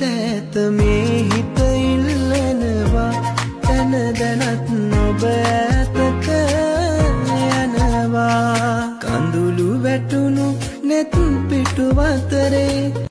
දැත මේ හිත ඉල්ලනවා. තැන දැනත් නොබ ඇතට යනවා. කඳුළු වැටුණු නෙත් පිටුවතරේ